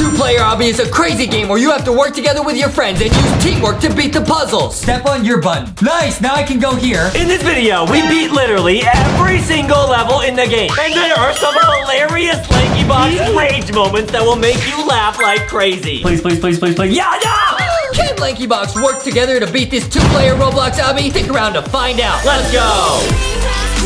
Two-player obby is a crazy game where you have to work together with your friends and use teamwork to beat the puzzles. Step on your button. Nice, now I can go here. In this video, we beat literally every single level in the game. And there are some hilarious LankyBox rage moments that will make you laugh like crazy. Please, please, please, please, please. Yeah, yeah! Can LankyBox work together to beat this two-player Roblox obby? Stick around to find out. Let's go!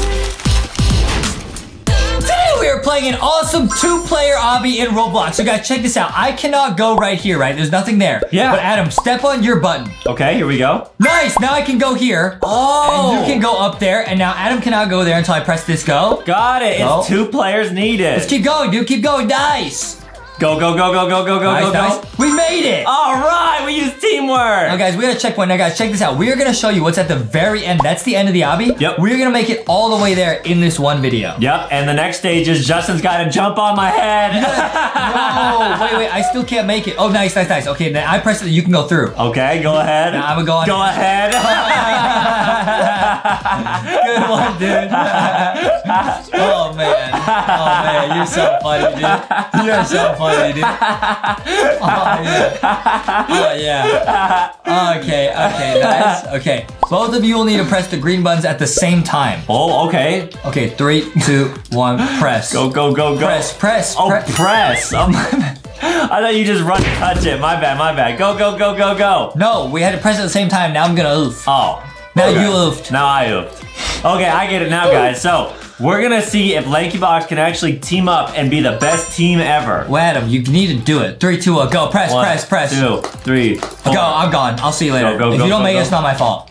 Today we are playing an awesome two-player obby in Roblox. So guys, check this out. I cannot go right here, right? There's nothing there. Yeah. But Adam, step on your button. Okay, here we go. Nice, now I can go here. Oh! And you can go up there, and now Adam cannot go there until I press this go. Got it. It's two players needed. Let's keep going, dude. Keep going. Nice. Go, go, go, go, go, go, go, nice, go, nice. go. We made it. All right, we use teamwork. Now, guys, we got a checkpoint. Now, guys, check this out. We are gonna show you what's at the very end. That's the end of the obby. Yep. We're gonna make it all the way there in this one video. Yep, and the next stage is Justin's got to jump on my head. no, wait, wait. I still can't make it. Oh, nice, nice, nice. Okay, then I press it. You can go through. Okay, go ahead. Now I'm gonna go on. Go ahead. Good one, dude. oh man. Oh man, you're so funny, dude. You're so funny, Oh, dude. Oh yeah. Oh yeah. Okay, okay, nice. Okay. Both of you will need to press the green buttons at the same time. oh, okay. Okay, three, two, one, press. Go, go, go, go. Press, press, Oh, press. press. Oh, my bad. I thought you just run and touch it. My bad, my bad. Go, go, go, go, go. No, we had to press at the same time. Now I'm gonna oof. Oh. Now okay. you oofed. Now I oofed. Okay, I get it now, guys. So, we're gonna see if LankyBox can actually team up and be the best team ever. Well, Adam, you need to do it. Three, two, one, go. Press, One, press, press. Two, three, four. Go, I'm gone. I'll see you later. Go, go, if go, you don't make it, it's not my fault.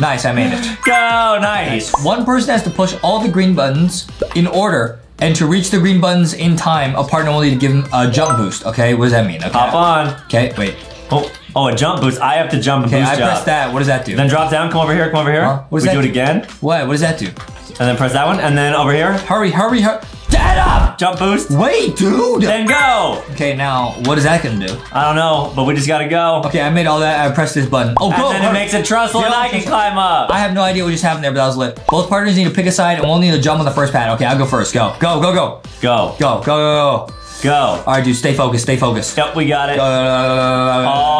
nice, I made it. Go, nice. One person has to push all the green buttons in order, and to reach the green buttons in time, a partner will need to give him a jump boost. Okay, what does that mean? Okay. Hop on. Okay, wait. Oh, oh, a jump boost. I have to jump and Okay, boost I pressed that. What does that do? Then drop down, come over here, come over here. Huh? What does we that do it do? again, what? What does that do? and then press that one, and then over here, Hurry, hurry, hurry. Get up! jump boost, Wait, dude. then go. Okay, now what is that gonna do? I don't know, but we just gotta go. Okay, I made all that. I pressed this button. Oh, And go. then it hurry. makes it trustful, and I can climb up. I have no idea what just happened there, but that was lit. Both partners need to pick a side, and we'll need to jump on the first pad. Okay, I'll go first. Go, go, go, go, Go, go, go, go, go. Go. All right, dude, stay focused. Stay focused. Yep, we got it. Oh,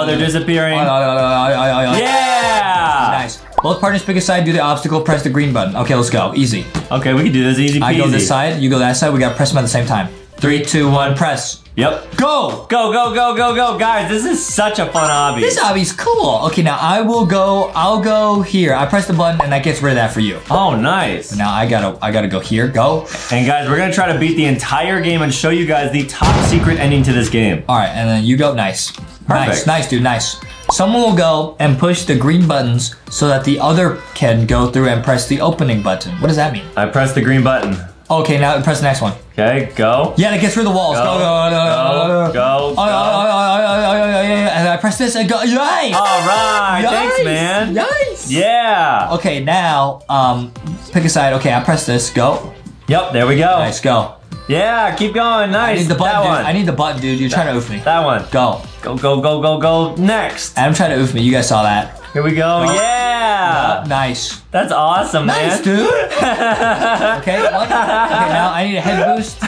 Oh, they're disappearing. Yeah. Yeah. Nice. Both partners pick a side, do the obstacle, press the green button. Okay, let's go. Easy. Okay, we can do this easy peasy. I go this side, you go that side. We gotta press them at the same time. Three, two, one, press. Yep. Go! Go, go, go, go, go. Guys, this is such a fun obby. This obby's cool. Okay, now I will go. I'll go here. I press the button, and that gets rid of that for you. oh, nice. Now I gotta, I gotta go here. Go. And guys, we're gonna try to beat the entire game and show you guys the top secret ending to this game. All right, and then you go. Nice. Nice, nice, dude. Nice. Someone will go and push the green buttons so that the other can go through and press the opening button. What does that mean? I press the green button. Okay, now press the next one. Okay, go. Yeah, that gets rid of the walls. Go, go, go, go, go. go, go. Oh, oh, oh, oh, oh, oh, yeah, and I press this and go. Yay! All right, thanks, man. Nice. Yeah. Okay, now um, pick a side. Okay, I press this. Go. Yep, there we go. Nice. Go. Yeah, keep going. I Nice. need the button, that dude. one. I need the button, dude. You're trying to oof me. that one. Go. Go, go, go, go, go. Next. Adam tried to oof me. You guys saw that. Here we go. Go. Yeah. Nice. That's awesome, Nice, man. dude. Okay, what? Okay, now I need a head boost.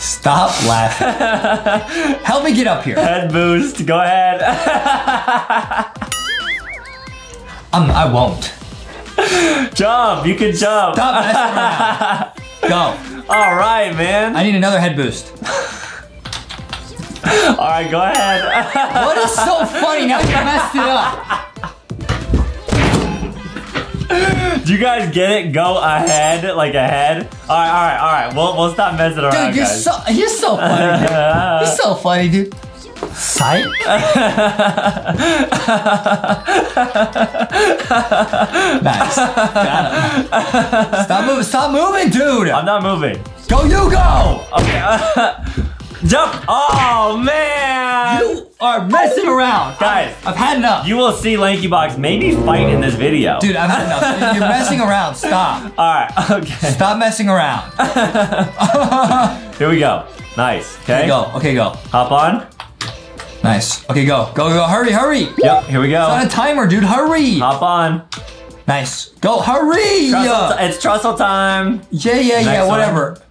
Stop laughing. Help me get up here. Head boost. Go ahead. Um, I won't. jump. You can jump. Stop messing around. Go. All right, man. I need another head boost. All right, go ahead. What is so funny? Now you messed it up. Do you guys get it? Go ahead, like ahead. All right, all right, all right. We'll we'll stop messing around, Dude, you're guys. so you're so funny, dude. You're so funny, dude. Psych. nice. Got him. Stop moving. Stop moving, dude. I'm not moving. Go, you go. Okay. Jump! Oh man! You are messing around. Guys. I've had enough. You will see LankyBox maybe fight in this video. Dude, I've had enough. You're messing around. Stop. All right. Okay. Stop messing around. Here we go. Nice. Okay. Okay, go. Okay, go. Hop on. Nice. Okay, go. Go, go. Hurry, hurry. Yep. Here we go. It's On a timer, dude. Hurry. Hop on. Nice. Go. Hurry. It's trussell time. Yeah, yeah, yeah. whatever. one.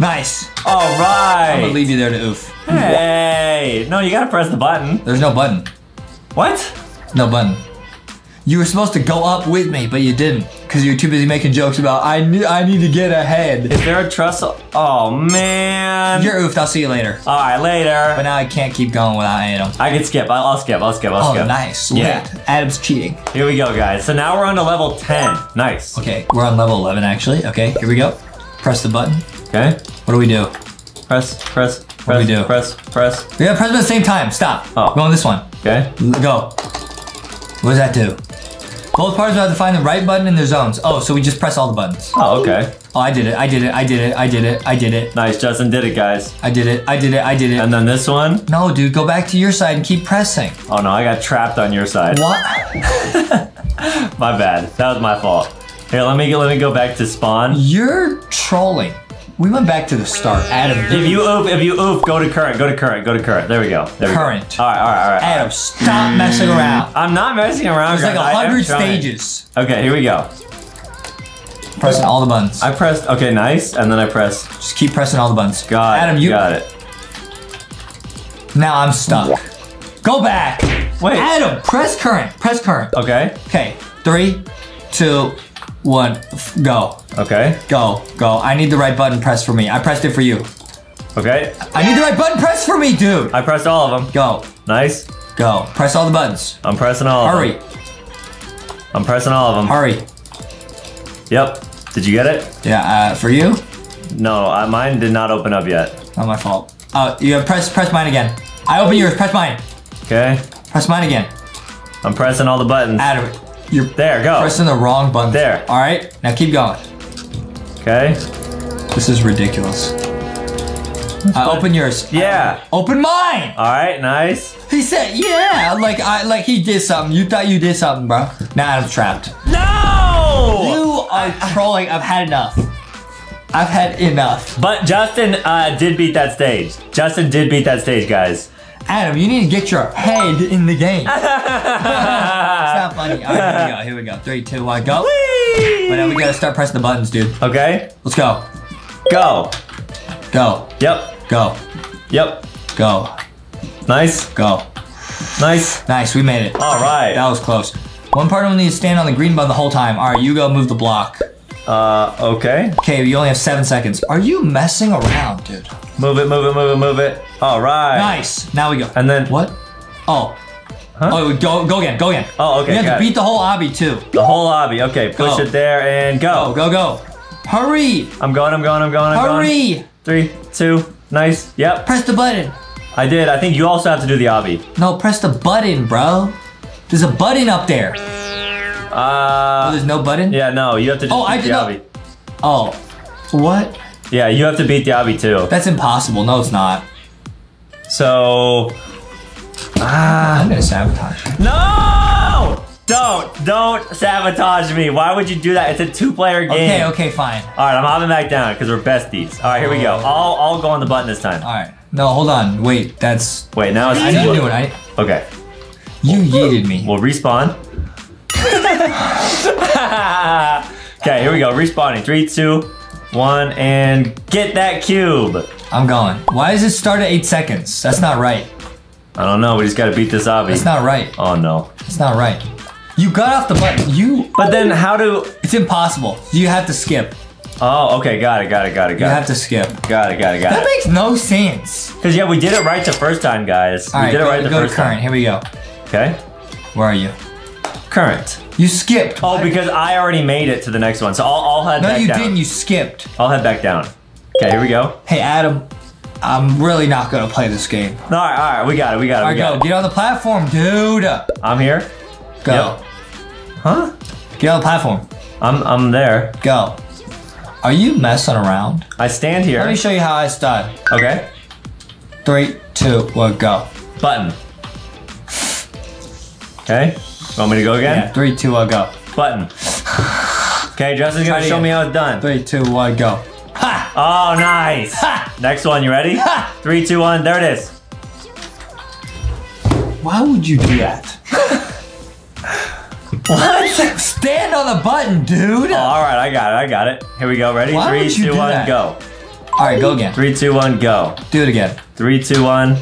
Nice. All right. I'm gonna leave you there to oof. Hey, no, you gotta press the button. There's no button. What? No button. You were supposed to go up with me, but you didn't. Because you were too busy making jokes about, I, ne- I need to get ahead. Is there a trestle? Oh man. You're oofed, I'll see you later. All right, later. But now I can't keep going without Adam. I can skip. I'll, I'll skip. I'll skip. I'll Oh, skip. nice. Yeah. Adam's cheating. Here we go, guys. So now we're on to level 10. Nice. Okay, we're on level 11 actually. Okay, here we go. Press the button. Okay. What do we do? Press, press, What do press, we do? press, press. We gotta press at the same time. Stop. Oh. Go on this one. Okay. Go. What does that do? Both parties will have to find the right button in their zones. Oh, so we just press all the buttons. Oh, okay. Oh, I did it. I did it. I did it. I did it. I did it. Nice. Justin did it, guys. I did it. I did it. I did it. And then this one. No, dude, go back to your side and keep pressing. Oh no, I got trapped on your side. What? My bad. That was my fault. Here, let me let me go back to spawn. You're trolling. We went back to the start. Adam, If you oof, if you oof, go to current, go to current, go to current. There we go. There we Current. Go. All right, all right, all right. Adam, stop messing around. I'm not messing around. There's like a hundred stages. Okay, here we go. Pressing all the buttons. I pressed. Okay, nice. And then I pressed. Just keep pressing all the buttons. Got Adam, it. you. got it. Now I'm stuck. Go back. Wait. Adam, press current. Press current. Okay. Okay. Three, two, one. f- Go. Okay. Go. Go. I need the right button pressed for me. I pressed it for you. Okay. I need the right button pressed for me, dude. I pressed all of them. Go. Nice. Go. Press all the buttons. I'm pressing all of them. Hurry. I'm pressing all of them. Hurry. Yep. Did you get it? Yeah. Uh, for you. No, I, mine did not open up yet. Not my fault. Oh, you have press press mine again. I open yours. Press mine. Okay. Press mine again. I'm pressing all the buttons. Adam, you're There, go. pressing the wrong button. There. All right. Now keep going. Okay. This is ridiculous. Uh, open yours. Yeah. Open mine. All right. Nice. He said, "Yeah." Like I like he did something. You thought you did something, bro. Now I'm trapped. No. You are trolling. I've had enough. I've had enough. But Justin uh, did beat that stage. Justin did beat that stage, guys. Adam, you need to get your head in the game. it's not funny. All right, here we go. Here we go. Three, two, one, go. But now we gotta start pressing the buttons, dude. Okay. Let's go. Go. Go. Yep. Go. Yep. Go. Nice. Go. Nice. Nice. We made it. All right. That was close. One partner will need to stand on the green button the whole time. All right, you go move the block. Uh. Okay. Okay, you only have seven seconds. Are you messing around, dude? Move it. Move it. Move it. Move it. All right. Nice. Now we go. And then What? Oh. Huh? Oh, go go again. Go again. Oh, okay, You have to it. beat the whole obby too. the whole lobby. Okay. Push Go. it there and Go go. go go. Hurry! I'm going. I'm going. I'm going. I'm going. Hurry! Three, two. Nice. Yep. Press the button. I did. I think you also have to do the obby. No, press the button, bro. There's a button up there. Oh, Uh. there's no button. Yeah. No. You have to. Just Oh, I beat did the not- Oh, what? Yeah. You have to beat the obby too. That's impossible. No, it's not. So. I'm gonna sabotage. No! Don't, don't sabotage me. Why would you do that? It's a two-player game. Okay, okay, fine. All right, I'm hopping back down because we're besties. All right, here we go. Oh. I'll, I'll go on the button this time. All right. No, hold on. Wait, that's. Wait, now it's I didn't do it. I. Okay, You yeeted me. we'll respawn. okay, here we go. Respawning. Three, two, one, and get that cube. I'm going. Why does it start at eight seconds? That's not right. I don't know. We just gotta beat this obby. That's not right. Oh no. It's not right. You got off the button. You. But then how do? It's impossible. You have to skip. Oh, okay. Got it. Got it. Got it. Got it. you have to skip. Got it. Got it. Got That it. makes no sense. Because yeah, we did it right the first time, guys. All we right, did it go, right the go to first current. time. Here we go. Okay. Where are you? Current. You skipped. Oh, because I already made it to the next one, so I'll, I'll head no, back down. No, you didn't. You skipped. I'll head back down. Okay, here we go. Hey, Adam. I'm really not gonna play this game. right, all right, we got it. We got it. All We got go. it. Get on the platform, dude. I'm here. Go. Yep. Huh? Get on the platform. I'm I'm there. Go. Are you messing around? I stand here. Let me show you how I start. Okay. Three, two, one, go. Button. Okay. Want me to go again? Yeah. Three, two, one, go. Button. Okay, Justin's gonna show me how it's done. Three, two, one, go. Ha! Oh, nice. Ha! Next one, you ready? Ha! Three, two, one. There it is. Why would you do that? What? Stand on the button, dude. Oh, all right, I got it. I got it. Here we go. Ready? Why Three, would you two, do one, that? go. All right, go again. Three, two, one, go. Do it again. Three, two, one.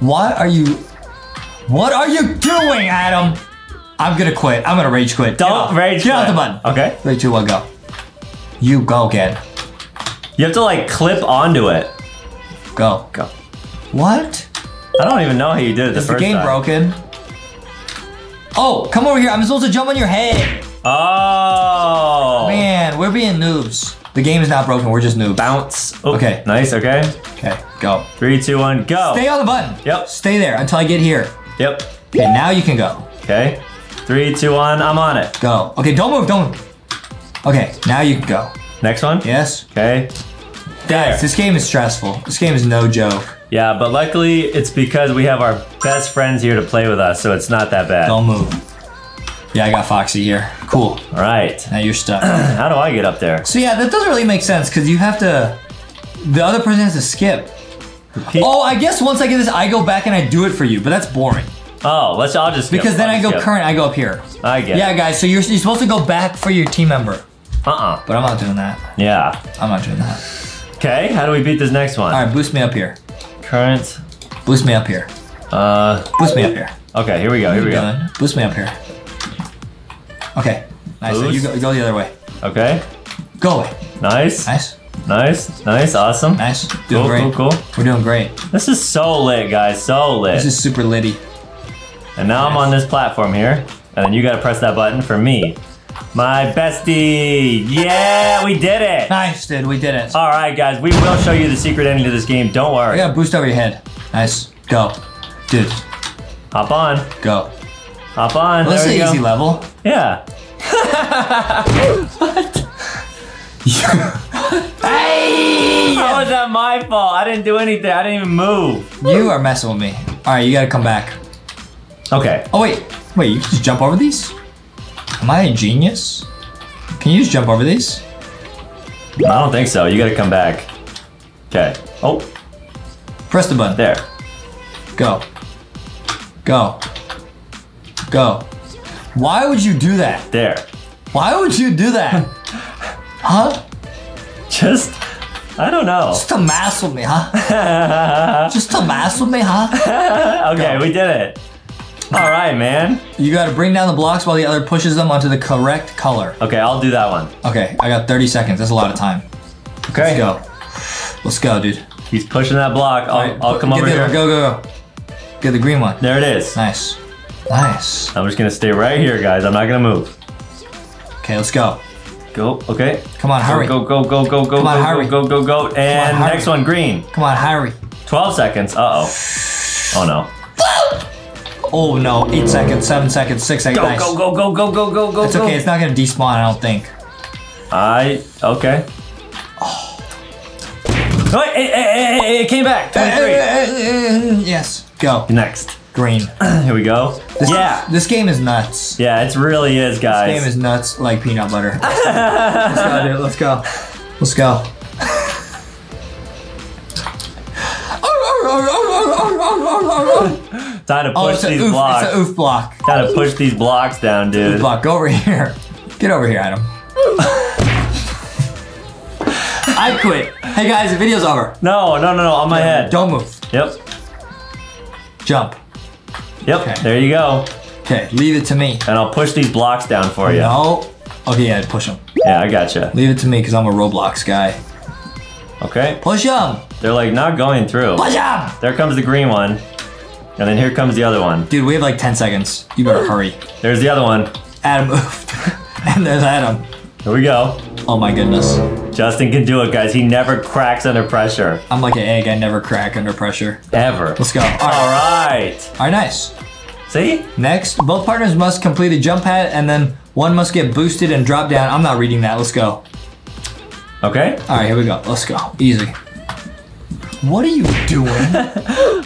What are you? What are you doing, Adam? I'm gonna quit. I'm gonna rage quit. Don't off. rage Get off the button. Okay. Three, two, one, go. You go again. You have to like clip onto it. Go. Go. What? I don't even know how you did it the Is the game time. broken? Oh, come over here. I'm supposed to jump on your head. Oh. Man, we're being noobs. The game is not broken. We're just noobs. Bounce. Oh, Okay. Nice. Okay. Okay, go. Three, two, one, go. Stay on the button. Yep. Stay there until I get here. Yep. Okay, now you can go. Okay. Three, two, one. I'm on it. Go. Okay, don't move. Don't move. Okay, now you can go. Next one. Yes. Okay. Guys, this game is stressful. This game is no joke. Yeah, but luckily it's because we have our best friends here to play with us, so it's not that bad. Don't move. Yeah, I got Foxy here. Cool. All right. Now you're stuck. How do I get up there? so yeah, that doesn't really make sense because you have to. The other person has to skip. Repeat- Oh, I guess once I get this, I go back and I do it for you, but that's boring. Oh, let's. I'll just skip. Because then I'll I go skip. current, I go up here. I get. Yeah, guys, so you're, you're supposed to go back for your team member. Uh. uh But I'm not doing that. Yeah. I'm not doing that. Okay. How do we beat this next one? All right, boost me up here. Current. Boost me up here. Uh. Boost me up here. Okay. Here we go. Here we go. Done. Boost me up here. Okay. Nice. Boost. You go, go the other way. Okay. Go away. Nice. Nice. Nice. Nice. Awesome. Nice. Doing Cool. great. Cool. Cool. We're doing great. This is so lit, guys. So lit. This is super litty. And now I'm on this platform here, and then you gotta press that button for me. My bestie! Yeah, we did it! Nice, dude. We did it. All right, guys, we will show you the secret ending to this game. Don't worry. a boost over your head. Nice. Go. Dude, Hop on, go. hop on. Well, this is an easy level. Yeah. What? hey! How was that my fault? I didn't do anything. I didn't even move. You are messing with me. All right, you gotta come back. Okay. Oh wait, wait. You can just jump over these? Am I a genius? Can you just jump over these? I don't think so. You gotta come back. Okay. Oh, Press the button. there. Go. Go. Go. Why would you do that? There. Why would you do that? huh? Just, I don't know. Just to mess with me, huh? Just to mess with me, huh? Okay, Go. we did it. All right, man. You gotta bring down the blocks while the other pushes them onto the correct color. Okay, I'll do that one. Okay, I got 30 seconds. That's a lot of time. Okay. Let's go. Let's go, dude. He's pushing that block. I'll, Alright, I'll come over the here. Go, go, go. Get the green one. There it is. Nice. Nice. I'm just gonna stay right here, guys. I'm not gonna move. Okay, let's go. Go. Okay. Come on, hurry. Go go go go go Come on, go hurry. go go go go. And hurry. next one, green. Come on, hurry. 12 seconds. Uh oh. Oh no. Oh no, 8 seconds, 7 seconds, 6 seconds. Go nice. go go go go go go go. It's go. okay, it's not gonna despawn, I don't think. I okay. Oh, Wait, it, it, it, it came back. 23. Yes. Go. Next. Green. Here we go. This, yeah. This game is nuts. Yeah, it really is, This guys. game is nuts like peanut butter. Let's go, dude. Let's go. Let's go. Time to Oh, push it's these oof. blocks. It's a oof block. Time to push these blocks down, dude. Oof Block. Go over here. Get over here, Adam. I quit. Hey guys, the video's over. No, no, no, no, on my head. Don't move. Yep. Jump. Yep. Okay. There you go. Okay, leave it to me. And I'll push these blocks down for you. No. Okay, yeah, push them. Yeah, I gotcha. Leave it to me because I'm a Roblox guy. Okay. Push him. They're like not going through. Push him. There comes the green one. And then here comes the other one. Dude, we have like 10 seconds. You better hurry. There's the other one. Adam moved. and there's Adam. Here we go. Oh my goodness. Justin can do it, guys. He never cracks under pressure. I'm like an egg. I never crack under pressure. Ever. Let's go. All right. All right. All right, nice. See? Next, both partners must complete a jump pad and then one must get boosted and drop down. I'm not reading that. Let's go. Okay. All right, here we go. Let's go. Easy. What are you doing?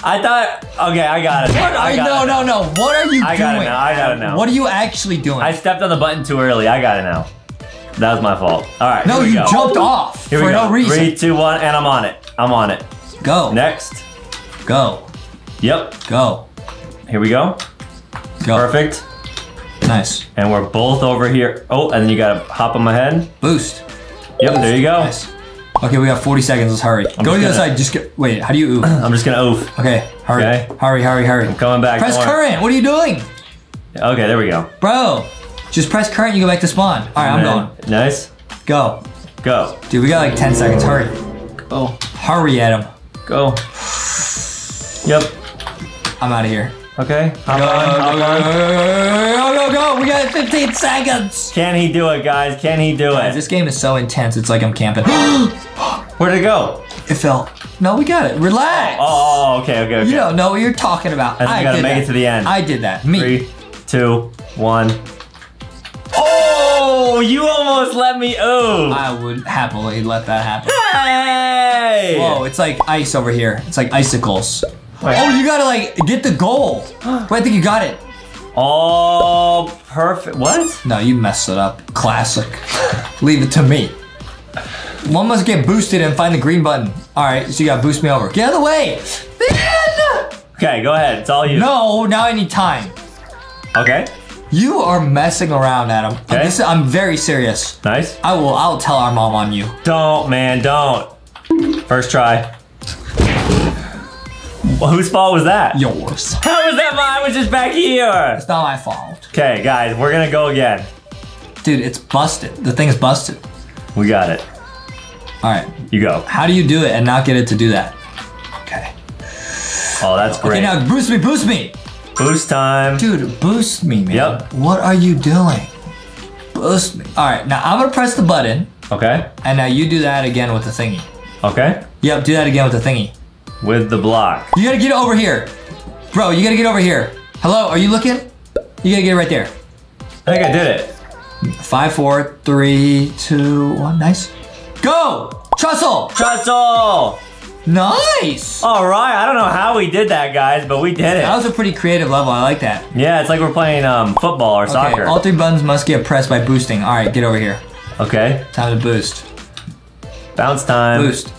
I thought. Okay, I got it. What I are, got no, it. no, no. What are you I doing? got it now. I got it now. What are you actually doing? I stepped on the button too early. I got it now. That was my fault. All right. no, you go. jumped off Here for we go. no reason. Three, two, one, and I'm on it. I'm on it. Go. Next. Go. Yep. Go. Here we go. Go. Perfect. Nice. And we're both over here. Oh, and then you gotta hop on my head. Boost. Yep, there you go. Nice. Okay, we got 40 seconds. Let's hurry. I'm Go to the other gonna- side. Just get. Wait. How do you oof? I'm just gonna oof. Okay. Hurry. Okay. Hurry. Hurry. Hurry. I'm coming back, Press don't worry. current. What are you doing, Okay, there we go. bro? Just press current. You go back to spawn. All right, I'm going. Nice. Go, Go. dude. We got like 10 seconds. Hurry. Go. Hurry, Adam. Go. Yep. I'm out of here. Okay. Go, go, on. go, go, go, go. We got 15 seconds. Can he do it, guys? Can he do it? This game is so intense. It's like I'm camping. Where'd it go? it fell. No, we got it. Relax. Oh, okay, okay, okay. You don't know what you're talking about. I you gotta make that. it to the end. I did that. Me. Three, two, one. Oh, you almost let me Oh. I would happily let that happen. Hey! Whoa, it's like ice over here. It's like icicles. Wait. Oh, you gotta like get the goal. Wait, I think you got it. Oh, perfect. What? No, you messed it up. Classic. Leave it to me. One must get boosted and find the green button. All right, so you gotta boost me over. Get out of the way. Okay, go ahead. It's all you. No, now I need time. Okay. You are messing around, Adam. Okay. This, I'm very serious. Nice. I will. I'll tell our mom on you. Don't, man, don't. First try. Well, whose fault was that? Yours. How was that mine? I was just back here. It's not my fault, Okay, guys, we're gonna go again. dude. It's busted. The thing's busted. We got it. All right. You go. How do you do it and not get it to do that? Okay. Oh, that's great. Okay, now boost me, boost me. Boost time. Dude, boost me, man. Yep. What are you doing? Boost me. All right, now I'm gonna press the button, Okay. and now you do that again with the thingy. Okay. Yep, do that again with the thingy. With the block. You gotta get over here. Bro, you gotta get over here. Hello, are you looking? You gotta get right there. I think I did it. Five, four, three, two, one. Nice. Go! Trussell! Trestle! Nice! All right. I don't know how we did that, guys, but we did it. That was a pretty creative level. I like that. Yeah, it's like we're playing um, football or Okay, soccer. all three buttons must get pressed by boosting. All right, get over here. Okay. Time to boost. Bounce time. Boost.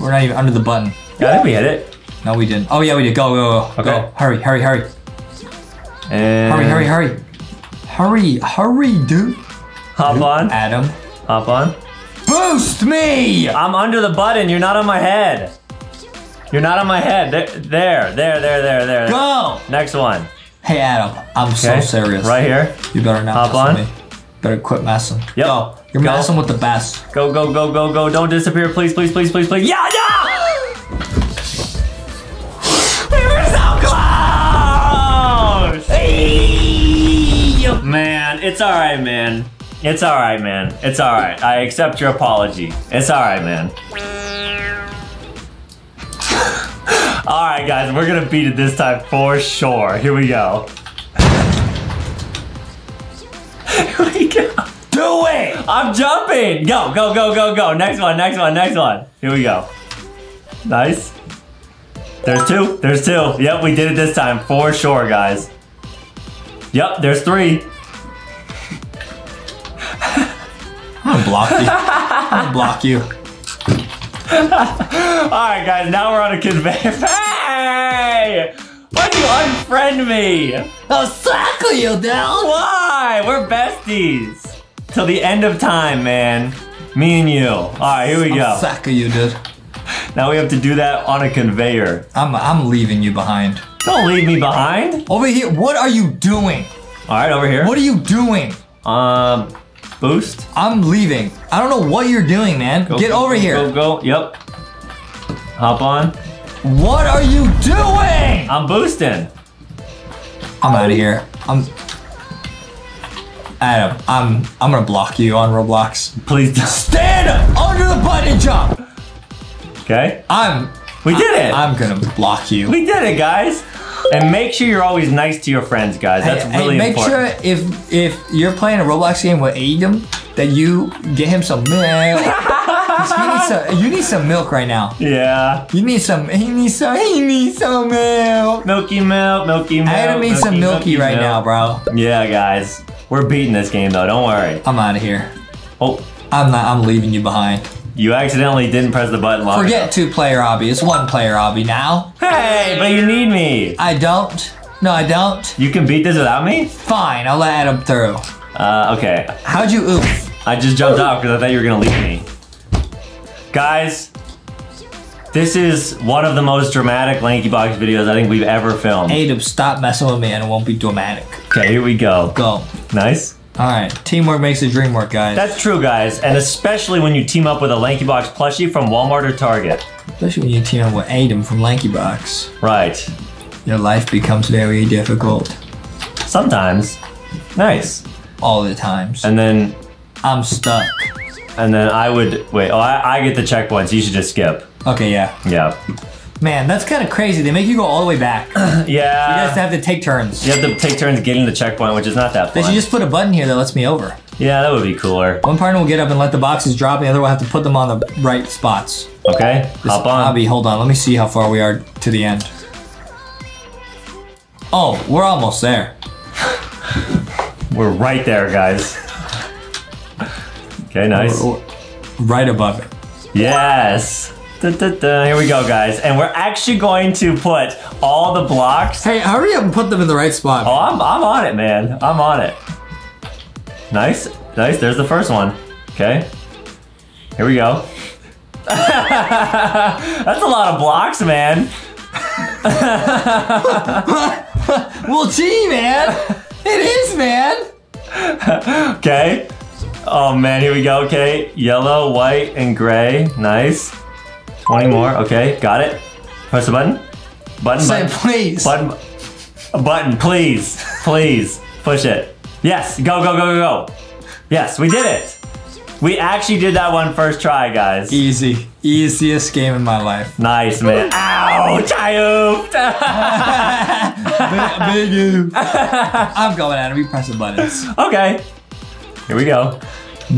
We're not even under the button. Yeah, I think we hit it. No, we didn't. Oh yeah, we did. Go, go, go. Okay. Go. Hurry, hurry, hurry. And Hurry, hurry, hurry. Hurry, hurry, dude. Hop on. Adam. Hop on. Boost me! I'm under the button. You're not on my head. You're not on my head. There, there, there, there, there, there. Go! Next one. Hey Adam, I'm so serious. Right here. You better not Hop on. me. Better quit messing. Yep. Go. You're Go. messing with the best. Go, go, go, go, go. Don't disappear. Please, please, please, please, please. Yeah, yeah! Man, it's alright, man. It's alright, man. It's alright. I accept your apology. It's alright, man. Alright, guys, we're gonna beat it this time for sure. Here we go. Here we go. Do it! I'm jumping. Go, go, go, go, go. Next one, next one, next one. Here we go. Nice. There's two. There's two. Yep, we did it this time for sure, guys. Yep, there's three. I'm gonna block you. I'm gonna block you. All right, guys. Now we're on a conveyor. Hey! Why'd you unfriend me? I'll suckle you down! Why? We're besties. Till the end of time, man. Me and you. All right, here we go. I'll suckle you, dude. Now we have to do that on a conveyor. I'm, I'm leaving you behind. Don't leave me behind. Over here, what are you doing? All right, over here. What are you doing? Um, boost. I'm leaving. I don't know what you're doing, man. Go, Get go, over go, here. Go, go. Yep. Hop on. What are you doing? I'm boosting. I'm out of here. I'm Adam, I'm I'm gonna block you on Roblox. Please don't. Stand under the button jump. Okay. I'm We did it. I'm gonna block you. we did it, guys. And make sure you're always nice to your friends, guys. That's Hey, hey, really make important. Make sure if if you're playing a Roblox game with Adam that you get him some milk. he needs some, you need some milk right now. Yeah. You need some. He needs some. He needs some milk. Milky milk, milky milk. Adam needs some milky right milk. now, bro. Yeah, guys. We're beating this game though. Don't worry. I'm out of here. Oh, I'm not. I'm leaving you behind. You accidentally didn't press the button. long Forget enough. two player obby. It's one player obby now. Hey, but you need me. I don't. No, I don't. You can beat this without me? Fine. I'll let Adam through. Uh, okay. How'd you oof? I just jumped off because I thought you were gonna leave me. Guys, this is one of the most dramatic LankyBox videos I think we've ever filmed. Adam, stop messing with me and it won't be dramatic. Okay, here we go. Go. Nice. Alright, teamwork makes the dream work, guys. That's true, guys, and especially when you team up with a LankyBox plushie from Walmart or Target. Especially when you team up with Adam from LankyBox. Right. Your life becomes very difficult. Sometimes. Nice. All the times. And then, I'm stuck. and then I would wait. Oh, I, I get the checkpoints. You should just skip. Okay, yeah. Yeah. Man, that's kind of crazy. They make you go all the way back. Yeah. You guys have to take turns. You have to take turns getting the checkpoint, which is not that They fun. should just put a button here that lets me over. yeah, that would be cooler. One partner will get up and let the boxes drop, and the other will have to put them on the right spots. Okay, This- hop on. Abby, hold on. Let me see how far we are to the end. Oh, we're almost there. We're right there, guys. Okay, nice. We're- we're right above it. Yes. Da, da, da. Here we go, guys. And we're actually going to put all the blocks. Hey, hurry up and put them in the right spot. Oh, I'm, I'm on it, man. I'm on it. Nice. Nice. There's the first one. Okay. Here we go. That's a lot of blocks, man. Well, gee, man. it is, man. Okay. Oh, man. Here we go. Okay. Yellow, white, and gray. Nice. 20 more. Okay. Got it. Press the button. Button, Say button. please. Button. A button, please. Please. Push it. Yes. Go, go, go, go, go. Yes, we did it. We actually did that one first try, guys. Easy. Easiest game in my life. Nice, man. I ooped. Big you. I'm going at it. We press the buttons. okay. Here we go.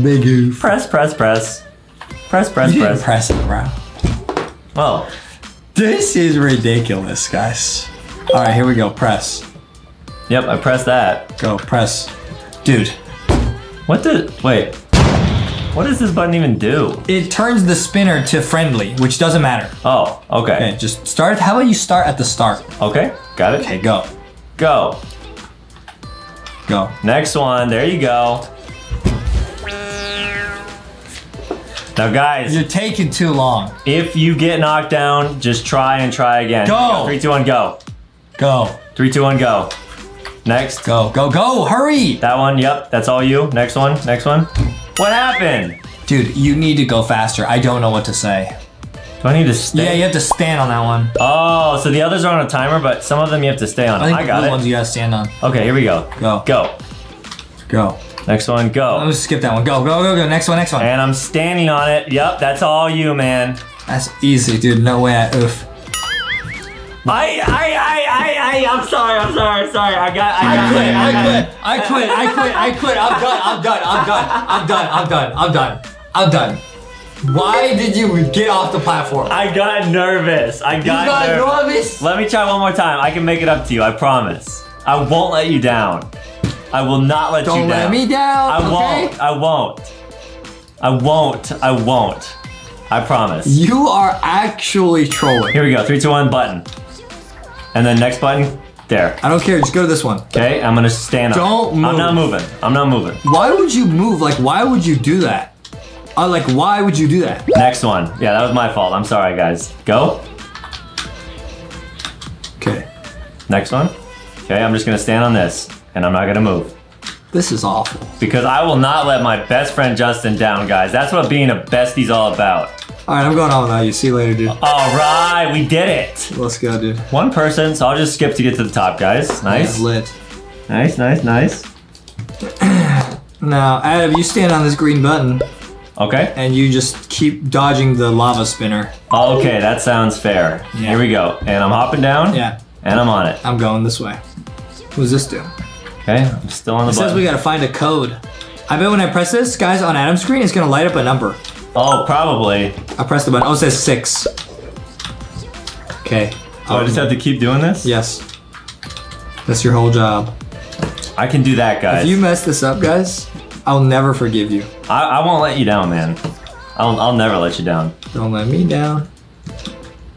Big you. Press, press, press. Press, press, You didn't press. press it, bro. Oh. This is ridiculous, guys. All right, here we go. Press. Yep, I pressed that. Go. Press. Dude, What the. Wait. What does this button even do? it turns the spinner to friendly, which doesn't matter. Oh, okay. Okay, just start. How about you start at the start? Okay, got it. Okay, go. Go. Go. Next one. There you go. Now, guys, You're taking too long. if you get knocked down, just try and try again. Go. Three, two, one, go. Go. Three, two, one, go. Next. Go. Go. Go. Hurry. That one. Yep. That's all you. Next one. Next one. What happened? Dude, you need to go faster. I don't know what to say. Do I need to stay? Yeah, you have to stand on that one. Oh, so the others are on a timer, but some of them you have to stay on. I I, think the got blue it. ones you gotta stand on. Okay, here we go. Go. Go. Go. Next one. Go. Let's skip that one. Go. Go. Go. Go. Next one. Next one. And I'm standing on it. Yep, that's all you, man. That's easy, dude. No way. I, oof. I, I, I, I, I, I'm sorry, I'm sorry, sorry. I got, I got. quit, I quit, I quit, I quit, I quit. I'm done, I'm done, I'm done, I'm done, I'm done, I'm done, I'm done. Why did you get off the platform? I got nervous. I You got got nervous. nervous? Let me try one more time. I can make it up to you. I promise. I won't let you down. I will not let you down. Don't let me down. I okay? won't. I won't. I won't. I won't. I promise. You are actually trolling. Here we go. Three, two, one, button. And then next button. There. I don't care. Just go to this one. Okay, I'm gonna stand up. Don't move. I'm not moving. I'm not moving. Why would you move? Like, why would you do that? Uh, like, why would you do that? Next one. Yeah, that was my fault. I'm sorry, guys. Go. Okay. Next one. Okay, I'm just gonna stand on this, and I'm not gonna move. This is awful. Because I will not let my best friend Justin down, guys. That's what being a bestie's all about. All right, I'm going on without you. See you later, dude. All right, we did it. Let's go, dude. One person, so I'll just skip to get to the top, guys. Nice, Yeah, lit. nice, nice, nice. Now, Adam, you stand on this green button Okay. and you just keep dodging the lava spinner. Oh, okay, that sounds fair. Yeah. Here we go. And I'm hopping down. Yeah, And I'm on it. I'm going this way. What does this do? Okay, I'm still on the It says we gotta find a code. I bet when I press this, guys, on Adam's screen, it's gonna light up a number. oh, probably. I press the button. Oh, it says six. Okay. So I just have to keep doing this? Yes. That's your whole job. I can do that, guys. If you mess this up, guys, I'll never forgive you. I, I won't let you down, man. I'll, I'll never let you down. Don't let me down.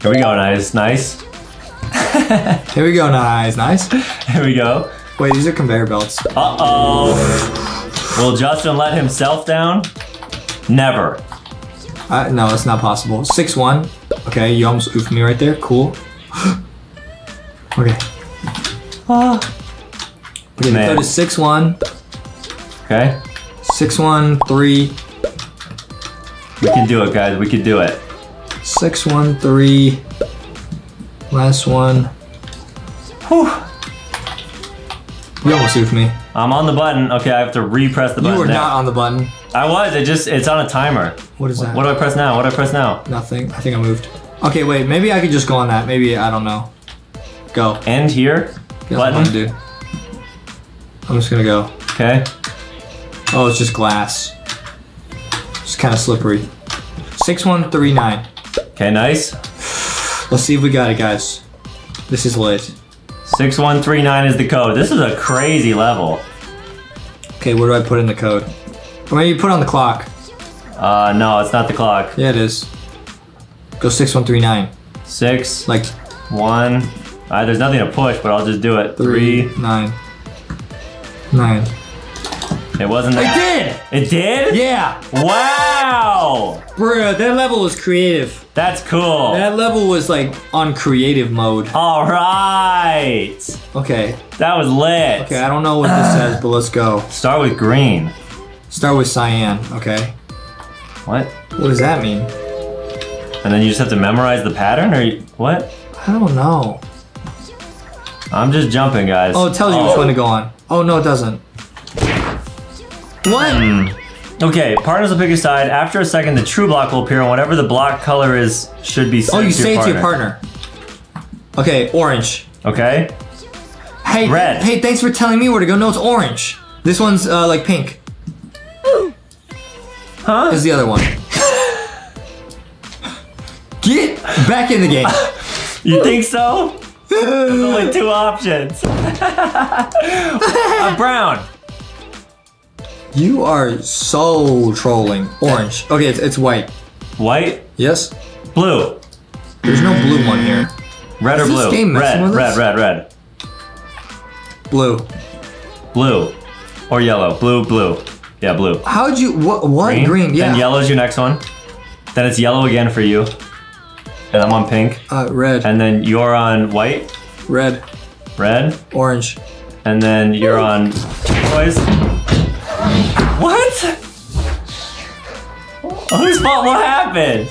Here we go, nice, nice. Here we go, nice, nice. Here we go. Wait, these are conveyor belts. Uh oh. Will Justin let himself down? Never. Uh, no, it's not possible. Six one. Okay, you almost oofed me right there. Cool. okay. Ah. Okay, Man. is six one Okay. six one three We can do it, guys. We can do it. six one three. Last one. Whew. You almost oofed me. I'm on the button. Okay, I have to repress the button. You were there. not on the button. I was. It just it's on a timer. What is that? What do I press now? What do I press now? Nothing. I think I moved. Okay, wait. Maybe I could just go on that. Maybe I don't know. Go. End here. Guess Button. what I'm do. I'm just gonna go. Okay. Oh, it's just glass. It's kind of slippery. Six one three nine. Okay, nice. Let's see if we got it, guys. This is lit. Six one three nine is the code. This is a crazy level. Okay, where do I put in the code? Or maybe put on the clock. Uh, no, it's not the clock. Yeah, it is. Go six one three nine. Six Like one. Uh, there's nothing to push, but I'll just do it. three Three. nine nine. It wasn't I that. did. It did? Yeah, Wow. bruh, that level was creative. That's cool. That level was like on creative mode. All right. Okay, That was lit. okay, I don't know what this says, but let's go. Start with green. Start with cyan, okay? What? What does that mean? And then you just have to memorize the pattern, or you, what? I don't know. I'm just jumping, guys. Oh, it tells you which oh. one to go on. Oh, no, it doesn't. What? Hmm. Okay, partners will pick a side. After a second, the true block will appear, and whatever the block color is should be set Oh, you to say your it to your partner. Okay, orange. Okay. Hey, Red. Hey, thanks for telling me where to go. No, it's orange. This one's uh, like pink. Huh? Is the other one. Get back in the game. You think so? There's only two options. uh, brown. You are so trolling. Orange. Okay, it's, it's white. White. Yes? Blue. There's no blue one here. Red or Is this blue? game messing Red, with red, red, red. Blue. Blue. Or yellow. Blue, blue. Yeah, blue. How'd you, what, what? Green, yeah. Then yellow's your next one. Then it's yellow again for you. And I'm on pink. Uh, red, And then you're on white, red, red, orange. and then you're on turquoise. What? Whose fault? What happened?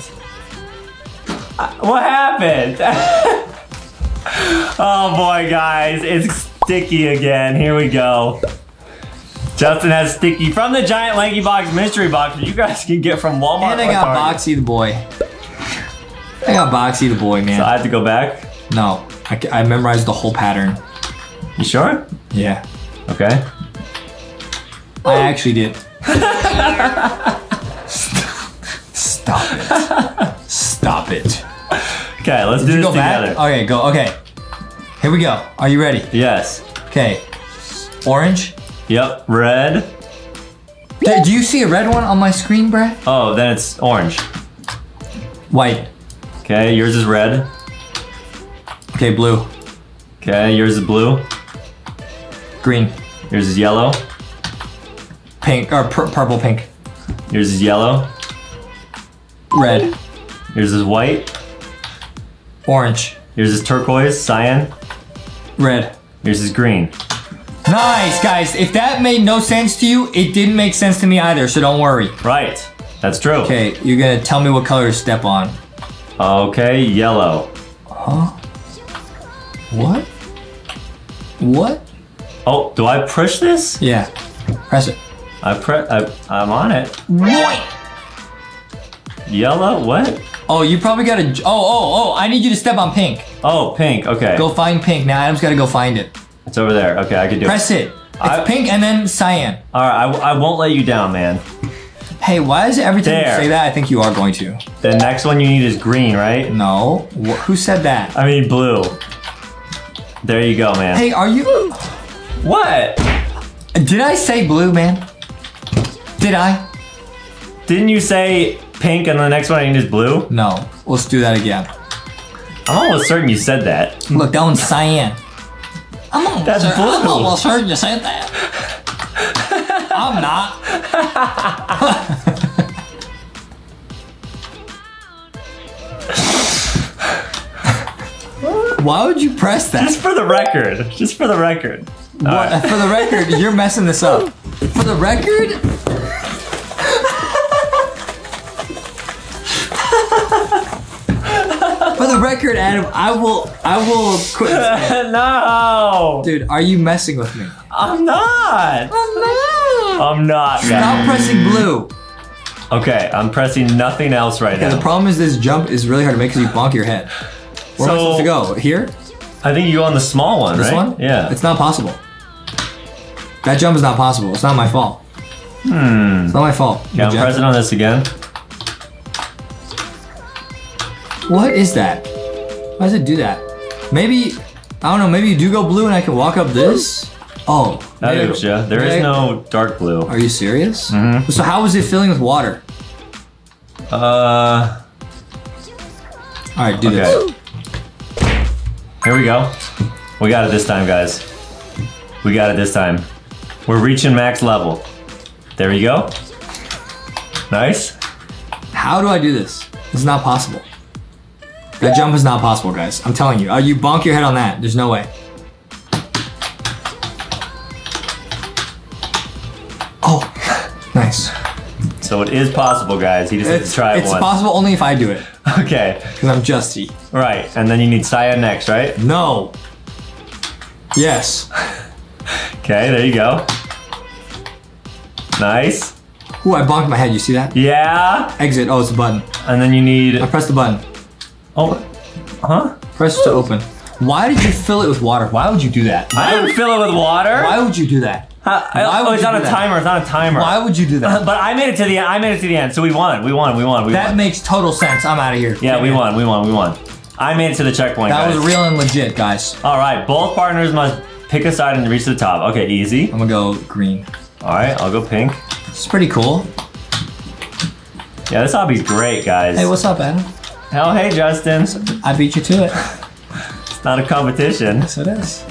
What happened? oh boy, guys, it's sticky again. Here we go. Justin has sticky from the giant lanky box mystery box that you guys can get from Walmart. And I got Target. Boxy the boy. I got Boxy the boy, man. So I have to go back. no, I, I memorized the whole pattern. You sure? Yeah, Okay. I oh. actually did. Stop it. Stop it. Okay, let's do Did you this go back? Okay, go. Okay. Here we go. Are you ready? Yes. Okay. Orange. Yep. Red. Do, do you see a red one on my screen, Brad? Oh, then it's orange. White. Okay, yours is red. Okay, blue. Okay, yours is blue. Green. Yours is yellow. Pink. Or pur- purple, pink. Yours is yellow. Red. Yours is white. Orange. Yours is turquoise, cyan. Red. Yours is green. Nice, guys. If that made no sense to you, it didn't make sense to me either, so don't worry. Right. That's true. Okay, you're gonna tell me what color to step on. Okay, yellow. Huh? What? What? Oh, do I push this? Yeah. Press it. I pre I, I'm on it. What? Yellow? What? Oh, you probably gotta. Oh, oh, oh! I need you to step on pink. Oh, pink. Okay. Go find pink. Now Adam's gotta go find it. It's over there. Okay, I can do it. Press it. It's I- pink and then cyan. All right, I, I won't let you down, man. Hey, why is it every time you say that, I think you are going to? The next one you need is green, right? No. Wh- who said that? I mean blue. There you go, man. Hey, are you? What? Did I say blue, man? Did I? Didn't you say pink and the next one I need is blue? No. Let's do that again. I'm almost certain you said that. Look, that one's cyan. I'm almost, That's certain, blue. I'm almost certain you said that. I'm not. Why would you press that? Just for the record. Just for the record. Right. For the record, you're messing this up. For the record, the record, Adam, I will, I will quit. no. Dude, are you messing with me? I'm not. I'm not, I'm not. Man. Stop guys. pressing blue. Okay, I'm pressing nothing else right Okay, now. the problem is this jump is really hard to make because you bonk your head. Where am I supposed to go? Here? I think you go on the small one, This right? one? Yeah. It's not possible. That jump is not possible. It's not my fault. Hmm. It's not my fault. Yeah, I'm pressing on this again. What is that? Why does it do that? Maybe I don't know. Maybe you do go blue and I can walk up this. Oh, That is, yeah. There is I- no dark blue. Are you serious? Mhm. So how was it filling with water? Uh, All right, do okay. this. Here we go. We got it this time, guys. We got it this time. We're reaching max level. There we go. Nice. How do I do this? This is not possible. That jump is not possible, guys. I'm telling you. Uh, you bonk your head on that. There's no way. Oh, nice. So it is possible, guys. He just has It's, to try it it's once. possible only if I do it. Okay. Because I'm Justy. Right. And then you need Saya next, right? No. Yes. Okay, there you go. Nice. Ooh, I bonked my head. You see that? Yeah. Exit. Oh, it's a button. And then you need. I pressed the button. Oh. Huh? Press to open. Why did you fill it with water? Why would you do that? I didn't fill it with water. Why would you do that? Huh? why oh, it's on a that? timer. It's not a timer. Why would you do that? But I made it to the end. I made it to the end, so we won. We won. We won. We That won. makes total sense. I'm out of here. Yeah, we won. We won. We won. I made it to the checkpoint. That guys. was real and legit, guys. All right. Both partners must pick a side and reach the top. Okay, easy. I'm gonna go green. All right, I'll go pink. It's pretty cool. Yeah, this obby's great, guys. Hey, what's up, Adam? Hell, hey, Justin. I beat you to it. It's not a competition. Yes, it is.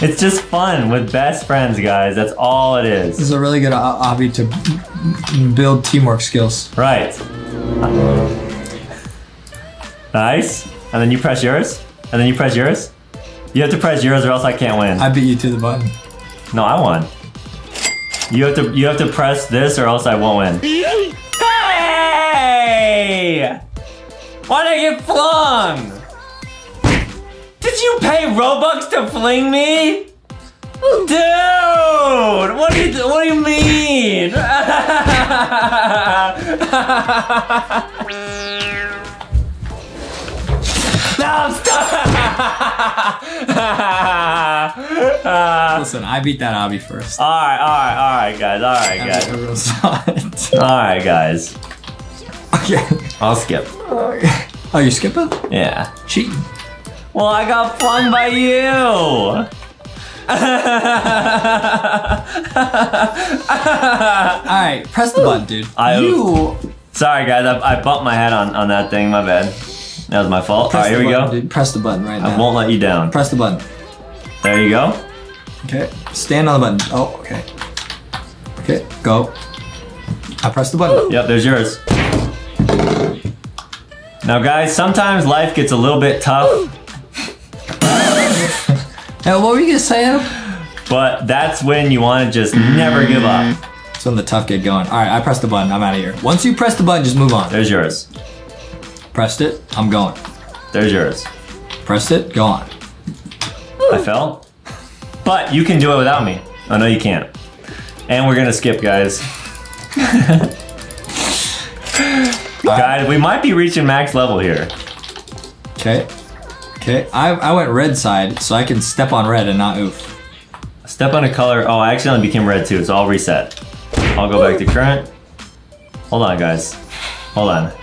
It's just fun with best friends, guys. That's all it is. This is. is a really good obby to build teamwork skills. Right. Nice. And then you press yours. And then you press yours. You have to press yours or else I can't win. I beat you to the button. No, I won. You have to you have to press this or else I won't win. Hey! Why did I get flung? Did you pay Robux to fling me? Dude, what do you what do you mean? no, stop! Listen, I beat that obby first. All right, all right, all right, guys, all right, guys, Everyone saw it. all right, guys. okay. I'll skip. Oh, you're skipping? Yeah. Cheating. Well, I got flung by you. All right, press the button, dude. I- you Sorry, guys, I, I bumped my head on, on that thing. My bad. That was my fault. press all right, here the we go. dude. Press the button right now. I won't let you down. Press the button. There you go. Okay. Stand on the button. Oh, okay. Okay, go. I press the button. Yep, there's yours. Now, guys, sometimes life gets a little bit tough, now what were you gonna say, Adam? but that's when you want to just never give up. That's when the tough get going. All right, I pressed the button. I'm out of here. Once you press the button, just move on. There's yours. Pressed it. I'm going. There's yours. Pressed it. Go on. I fell. But you can do it without me. Oh, no, you can't. And we're gonna skip, guys. Uh, guys, we might be reaching max level here. Okay. Okay. I, I went red side, so I can step on red and not oof. Step on a color. Oh, I accidentally became red too, so I'll reset. I'll go back to current. Hold on, guys. Hold on.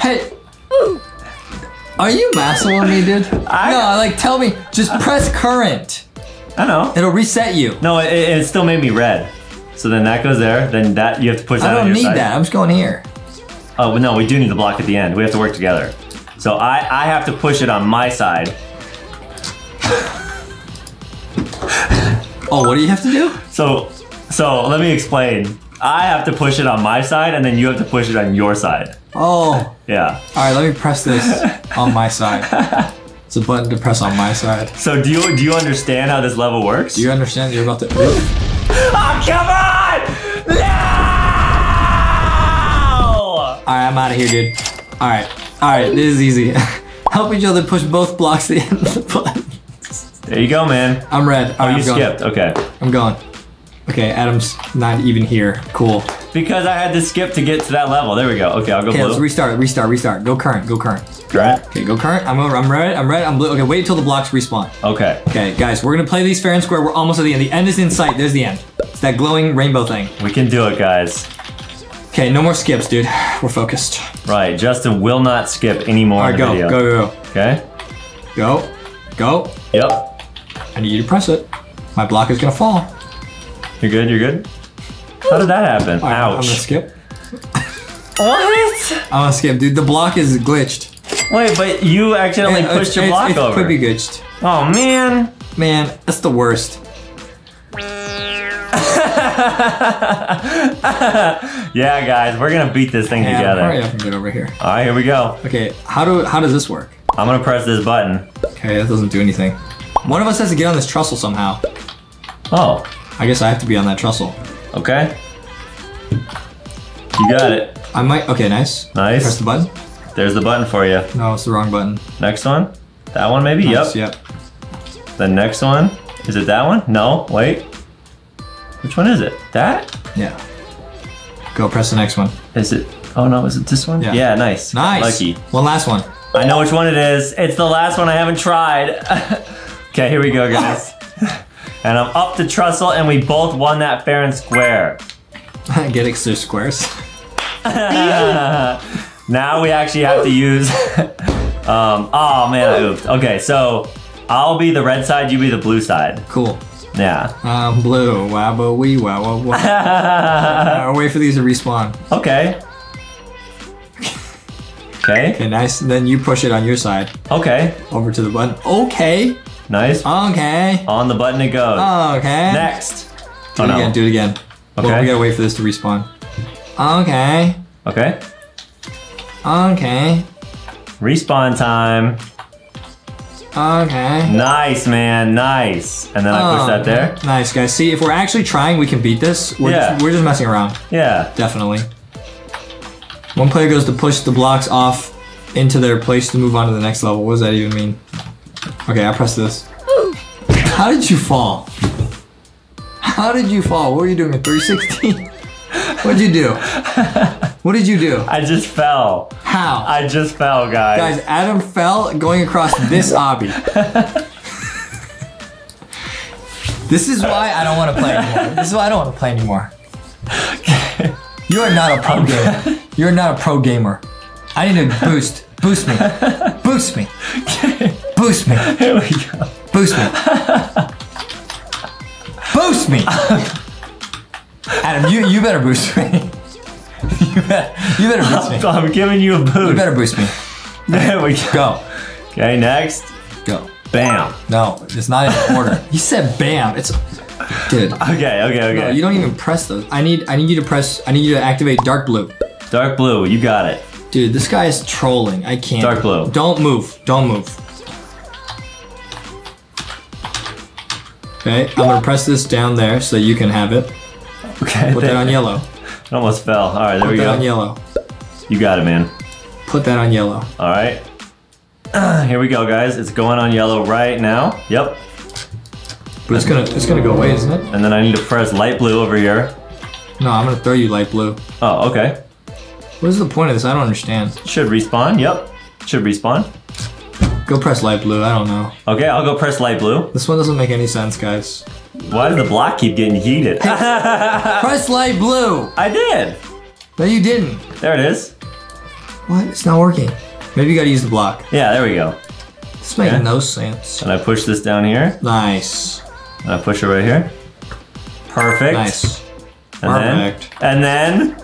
Hey. Are you messing with me, dude? I- no, like tell me. Just press current. I know. It'll reset you. No, it, it still made me red. So then that goes there. Then that you have to push that I don't need side. that. I'm just going here. Oh no, we do need the block at the end. We have to work together. So I I have to push it on my side. Oh, what do you have to do? So so let me explain. I have to push it on my side, and then you have to push it on your side. Oh. Yeah. All right, let me press this on my side. It's a button to press on my side. So do you do you understand how this level works? Do you understand? You're about to. Oh, come on! Right, I'm out of here, dude. All right, all right. This is easy. Help each other push both blocks to the end of the button. There you go, man. I'm red. Oh, All right, you I'm going. skipped. Okay. I'm going. Okay, Adam's not even here. Cool. Because I had to skip to get to that level. There we go. Okay, I'll go Okay, let's restart. Restart. Restart. Go current. Go current. Right? Okay, go current. I'm over. I'm red. I'm red. I'm blue. Okay, wait until the blocks respawn. Okay. Okay, guys, we're gonna play these fair and square. We're almost at the end. The end is in sight. There's the end. It's that glowing rainbow thing. We can do it, guys. Okay, no more skips, dude. We're focused. Right. Justin will not skip any more All in the go, video. go, go, Okay. go, go. Yep. I need you to press it. My block is gonna fall. You're good. You're good. How did that happen? All right, I'm gonna Ouch. skip. What? I'm gonna skip, dude. The block is glitched. Wait, but you accidentally Yeah, pushed it's- your it's- block it over. could be glitched. Oh man. Man, that's the worst. Yeah, guys, we're gonna beat this thing Yeah, together. hurry up and get over here. All right, here we go. Okay, how do how does this work? I'm gonna press this button. Okay, that doesn't do anything. One of us has to get on this trestle somehow. Oh, I guess I have to be on that trestle. okay. You got it. I might. Okay, nice. Nice. Press the button. There's the button for you. No, it's the wrong button. Next one. That one maybe? Nice, Yep. Yep. The next one. Is it that one? No, wait. Which one is it? That? Yeah. Go press the next one. Is it? Oh no, is it this one? Yeah. yeah nice. Nice. Lucky. One last one. I know which one it is. It's the last one I haven't tried. okay, here we go, guys. and I'm up to Trussell, and we both won that fair and square. Get it they're squares. now we actually have to use. um, oh man, I oofed. Okay, so I'll be the red side, you be the blue side. Cool. Yeah. Um, blue. Wabba wee wow wow wow. Uh, wait for these to respawn. okay. Okay. Okay, nice. Then you push it on your side Okay. over to the button. Okay. Nice. Okay. On the button it goes. Okay. Next. Do Oh it no. again. Do it again. Well, Okay. we gotta wait for this to respawn. Okay. Okay. Okay. Respawn time. Okay. Nice, man. Nice. And then I push Oh, that there. Nice, guys. See, if we're actually trying, we can beat this. We're, Yeah. just, we're just messing around. Yeah. Definitely. One player goes to push the blocks off into their place to move on to the next level. What does that even mean? Okay, I press this. How did you fall? How did you fall? What were you doing? at 360? What'd you do? What did you do? I just fell. How? I just fell, guys. Guys, Adam fell going across this obby. this is why I don't want to play anymore. This is why I don't want to play anymore. You are not a pro gamer. You're not a pro gamer. I need a boost. Boost me. Boost me. Boost me. Here we go. Boost me. Boost me. Adam, you, you better boost me. You better, you better boost me. I'm giving you a boost. You better boost me. There we go. Go. Okay, next. Go. Bam. No, it's not in order. you said bam. It's dude. Okay, okay, okay. No, you don't even press those. I need I need you to press I need you to activate dark blue. Dark blue, you got it. Dude, this guy is trolling. I can't. Dark blue. Don't move. Don't move. Okay, I'm gonna press this down there so that you can have it. Okay. Put that on yellow. It almost fell. All right, there Put we that on yellow. You got it, man. Put that on yellow. All right. Ah, here we go, guys. It's going on yellow right now. Yep. But it's gonna it's gonna go away, isn't it? And then I need to press light blue over here. No, I'm gonna throw you light blue. Oh, okay. What is the point of this? I don't understand. Should respawn. Yep. Should respawn. Go press light blue. I don't know. Okay, I'll go press light blue. This one doesn't make any sense, guys. Why does the block keep getting heated? press light blue. I did. No, you didn't. There it is. What? It's not working. Maybe you gotta use the block. Yeah, there we go. This makes Okay. no sense. And I push this down here. Nice. And I push it right here. Perfect. Nice. And Perfect. then, and then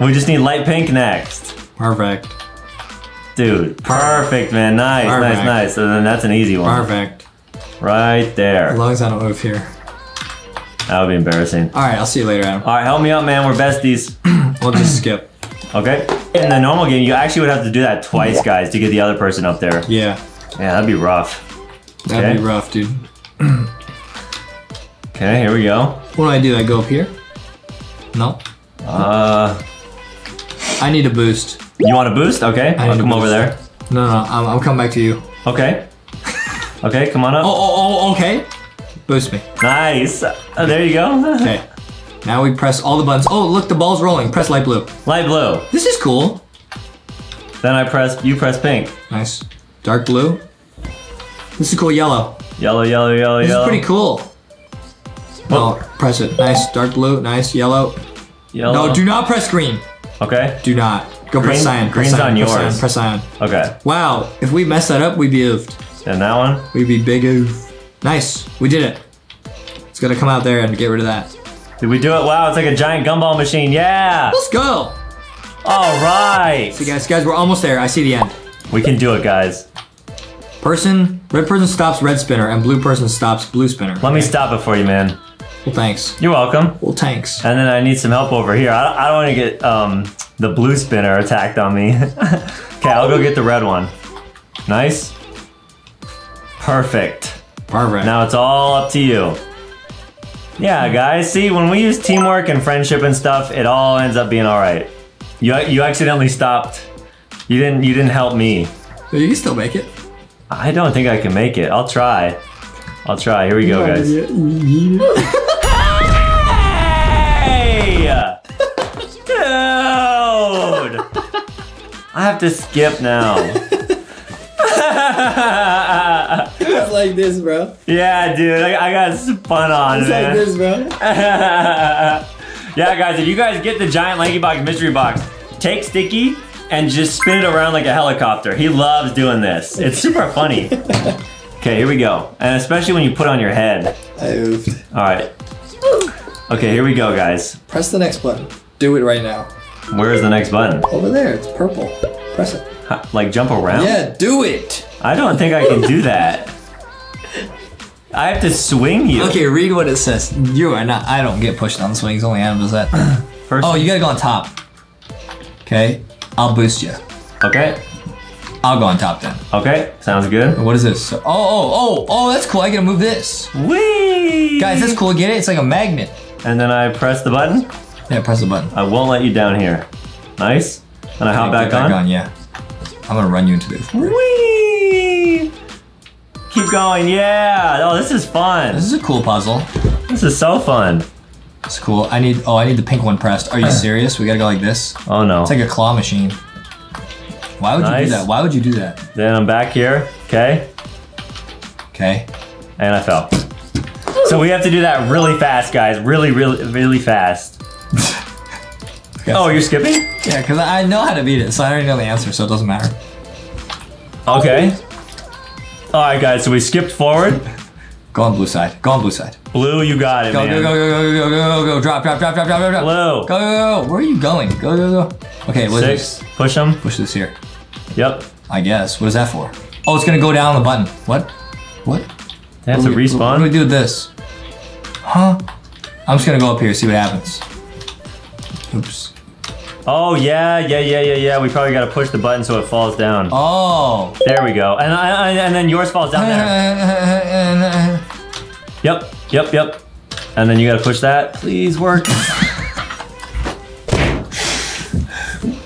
we just need light pink next. Perfect. Dude, perfect, man. Nice, Perfect. nice, nice. And then that's an easy one. Perfect. Right there. As long as I don't move here. That would be embarrassing. All right, I'll see you later, Adam. All right, help me out, man. We're besties. We'll just skip. Okay. In the normal game, you actually would have to do that twice, guys, to get the other person up there. Yeah. Yeah, that'd be rough. That'd Okay. be rough, dude. Okay, here we go. What do I do? I go up here? No. Uh, I need a boost. you want a boost? Okay, I I'll need a come over there. No, no, I'm, I'm coming back to you. Okay. Okay, come on up. Oh, oh, oh, okay. Boost me. Nice. Uh, there you go. Okay. Now we press all the buttons. Oh, look, the ball's rolling. Press light blue. Light blue. This is cool. Then I press. You press pink. Nice. Dark blue. This is cool. Yellow. Yellow, yellow, yellow, This yellow. is pretty cool. Well- Oh, press it. Nice. Dark blue. Nice. Yellow. Yellow. No, do not press green. Okay. Do not. Go press Green- cyan. Press green's cyan, on press yours. Cyan, press cyan. Okay. Wow. If we mess that up, we'd be oofed. And that one. We'd be big oof. Nice. We did it. It's gonna come out there and get rid of that. Did we do it? Wow, it's like a giant gumball machine. Yeah. Let's go. All right. See, guys, guys, we're almost there. I see the end. We can do it, guys. Person, red person stops red spinner, and blue person stops blue spinner. Let me stop it for you, man. Well, thanks. You're welcome. Well, thanks. And then I need some help over here. I, I don't want to get um, the blue spinner attacked on me. okay, I'll go get the red one. Nice. Perfect. Perfect. Now it's all up to you. Yeah, guys. See, when we use teamwork and friendship and stuff, it all ends up being all right. You you accidentally stopped. You didn't you didn't help me. you can still make it. I don't think I can make it. I'll try. I'll try. Here we go, guys. Hey! Dude! I have to skip now. It's like this, bro. yeah, dude, I, I got spun on, It's man. bro. yeah, guys, if you guys get the giant LankyBox mystery box, take Sticky and just spin it around like a helicopter. He loves doing this. It's super funny. Okay, here we go. And especially when you put it on your head. I oofed. All right. Okay, here we go, guys. Press the next button. Do it right now. Where's the next button? Over there, it's purple. Press it. Like jump around? Yeah, do it. I don't think I can do that. I have to swing you. Okay, read what it says. You are not. I don't get pushed on swings. Only Adam does that. First, oh, you gotta go on top. Okay, I'll boost you. okay. I'll go on top then. Okay, sounds good. What is this? Oh, oh, oh, oh, that's cool. I gotta move this. Whee! Guys, that's cool. Get it? It's like a magnet. And then I press the button. Yeah, press the button. I won't let you down here. Nice. And I hop Okay, back, get on. Yeah. I'm gonna run you into this. Whee! Keep going, yeah. Oh, this is fun. This is a cool puzzle. This is so fun. It's cool. I need. Oh, I need the pink one pressed. Are you serious? We gotta go like this. Oh no. It's like a claw machine. Why would you do that? Why would you do that? Then I'm back here. Okay. Okay. And I fell. So we have to do that really fast, guys. Really, really, really fast. Oh, you're skipping? Yeah, because I know how to beat it, so I already know the answer, so it doesn't matter. Okay. All right, guys. So we skipped forward. Go on blue side. Go on blue side. Blue, you got it, Go, man. go, go, go, go, go, go, go, go. Drop, drop, drop, drop, drop, drop, drop. Blue. Go, go, go. Where are you going? Go, go, go. Okay, what is Six. this? Push them. Push this here. Yep. I guess. What is that for? Oh, it's gonna go down the button. What? What? They have What to do we- What do we do with this? Huh? I'm just gonna go up here, see what happens. Oops. Oh yeah, yeah, yeah, yeah, yeah. We probably got to push the button so it falls down. Oh. There we go. And I, I, and then yours falls down there. Yep, yep, yep. And then you got to push that. Please work.